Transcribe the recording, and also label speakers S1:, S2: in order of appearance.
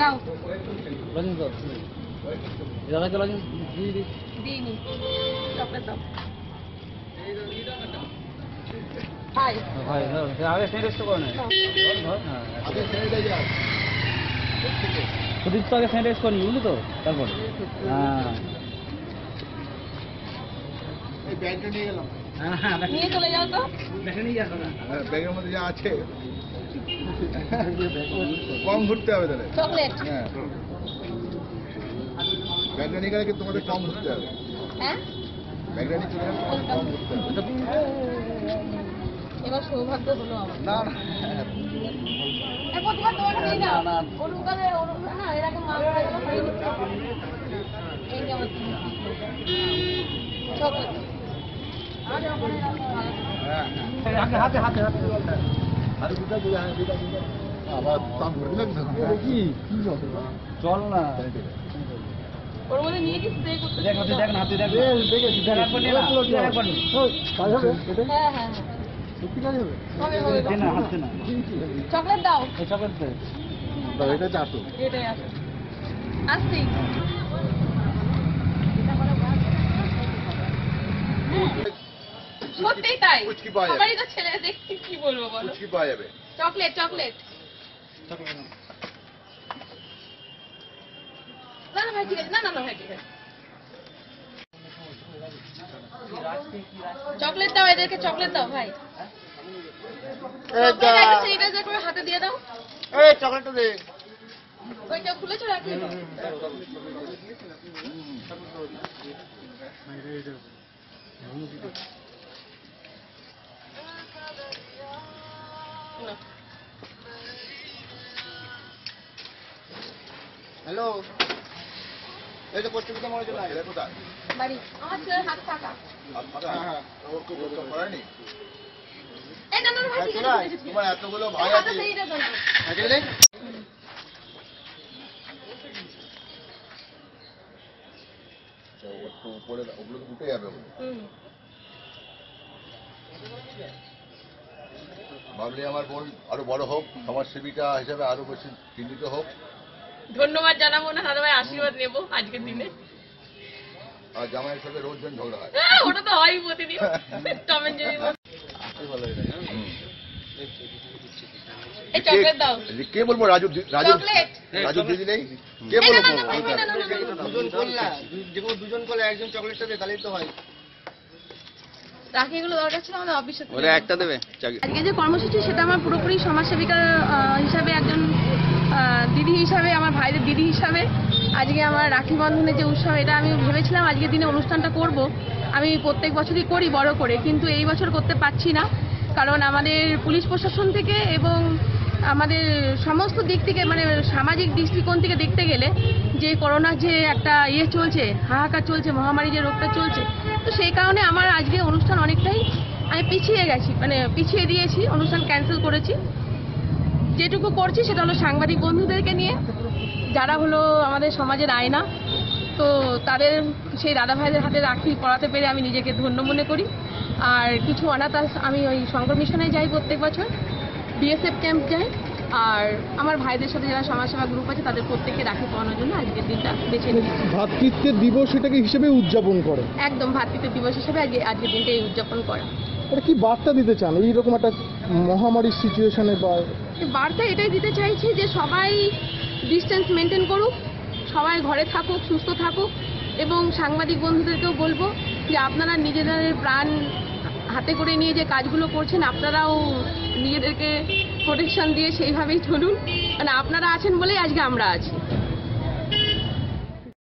S1: দাও।
S2: লজেন্স দাও দাদাকে লজেন্স দিয়ে দিই।
S1: দিইনি। চকলেট দাও। হাই
S2: ভাই আগে স্যানিটাইজ করে নেয়। হ্যাঁ সুদীপ তো আগে স্যানিটাইজ করে নি বুঝলি তো? তারপরে। হ্যাঁ। হ্যাঁ হ্যাঁ
S1: নিয়ে চলে যাও তো।
S2: দেখে নিয়ে
S3: হ্যাঁ, ব্যাগের মধ্যে যা আছে। কম ঘুরতে হবে তাহলে।
S1: চকলেট?
S3: হ্যাঁ। ব্যাগটা নিয়ে গেলে তোমাদের কম ঘুরতে হবে?
S1: হ্যাঁ?
S3: ব্যাগটা চলে গেলে কম ঘুরতে হবে।
S1: এবার সৌভাগ্য হলো আমার।
S3: না না।
S2: হাতে হাতে হাতে। চল না
S1: ওর মধ্যে নিয়ে কি
S2: দেখ দেখ না হাতে দেখ দেখেছি দেখ একবার নে না একবার নে।
S1: হ্যাঁ হ্যাঁ হবে হবে
S2: না হাতে না
S1: চকলেট দাও।
S2: চকলেট দে।
S3: এটা চারশো
S1: এটাই আছে। আসছি। সত্যি তাই।
S3: পুচকি পাওয়া যাবে।
S1: আমারই তো ছেলে দেখছি কি বলব বলো।
S3: ফুচকি পাওয়া যাবে।
S1: Chocolate chocolate. না না ভাই ঠিক আছে। না না না ভাই ঠিক আছে। চকলেট দাও এদেরকে চকলেট দাও ভাই। চকলেট স্যানিটাইজার করে হাতে দিয়ে দাও।
S3: এই চকলেটটা দে।
S1: ওইটা খুলেছো রাখি না
S3: হ্যালো। এই তো মনে চলে এটা কোথায়
S1: বাড়ি। আমার ছেলের হাত ফাঁকা।
S3: হ্যাঁ ও খুব উত্তম করেনি?
S1: না
S3: তোমার এতগুলো ভাই আছে।
S1: না।
S3: উপরে ওগুলো তো উঠে যাবে। ভাবলি আমার বোন আরও বড় হোক সমাজসেবিকা হিসেবে আরও বেশি চিহ্নিত হোক।
S1: ধন্যবাদ জানাব না দাদা ভাই আশীর্বাদ নেব আজকের দিনে।
S3: আর জামাইয়ের সাথে রোজ জন ঝগড়া হয়।
S1: আহ, ওটা তো হয়ই প্রতিদিন। টম জেরি এই চকলেট দাও।
S3: কে- কে বলব? রাজু রাজু রাজু দিদি নেই। কে বলব?
S1: না, না, ভাই, না, না, না, না, না।
S4: দুজন করলা যে কোনো দুজন করলে একজন চকলেটটা দে তাহলেই তো হয়।
S1: রাখিগুলো দরকার ছিল আমাদের অফিসে
S4: ওরা একটা দেবে।
S1: আজকে যে কর্মসূচি সেটা আমার পুরোপুরি সমাজসেবিকা হিসাবে একজন দিদি হিসাবে, আমার ভাইদের দিদি হিসাবে, আজকে আমার রাখি বন্ধনের যে উৎসব, এটা আমি ভেবেছিলাম আজকের দিনে অনুষ্ঠানটা করব। আমি প্রত্যেক বছরই করি বড় করে, কিন্তু এই বছর করতে পারছি না। কারণ আমাদের পুলিশ প্রশাসন থেকে এবং আমাদের সমস্ত দিক থেকে মানে সামাজিক দৃষ্টিকোণ থেকে দেখতে গেলে যে করোনার যে একটা ইয়ে চলছে, হাহাকার চলছে, মহামারী যে রোগটা চলছে, তো সেই কারণে আমার আজকে অনুষ্ঠান অনেকটাই আমি পিছিয়ে গেছি মানে পিছিয়ে দিয়েছি, অনুষ্ঠান ক্যান্সেল করেছি। যেটুকু করছি সেটা হলো সাংবাদিক বন্ধুদেরকে নিয়ে। যারা হলো আমাদের সমাজের আয়না তো তাদের সেই দাদা ভাইদের হাতে রাখি পড়াতে পেরে আমি নিজেকে ধন্য মনে করি। আর কিছু অনাথ আমি ওই শঙ্কর মিশনে যাই প্রত্যেক বছর বিএসএফ ক্যাম্প যাই। আর আমার ভাইদের সাথে যারা সমাজসেবা গ্রুপ আছে তাদের প্রত্যেককে রাখি পড়ানোর জন্য আজকের দিনটা বেছে নিয়েছি
S5: ভ্রাতৃত্বের দিবস এটাকে হিসেবে উদযাপন করে।
S1: একদম ভাতৃত্ব দিবস হিসেবে আজকে আজকের দিনটা এই উদযাপন করা।
S5: এটা কি বার্তা দিতে চান? এইরকম একটা মহামারীর সিচুয়েশনে বা
S1: বার্তা এটাই দিতে চাইছি যে সবাই ডিস্টেন্স মেনটেন করুক, সবাই ঘরে থাকুক, সুস্থ থাকুক এবং সাংবাদিক বন্ধুদেরকেও বলব যে আপনারা নিজেদের প্রাণ হাতে করে নিয়ে যে কাজগুলো করছেন, আপনারাও নিজেদেরকে প্রোটেকশন দিয়ে সেইভাবেই চলুন। মানে আপনারা আছেন বলেই আজকে আমরা আছি।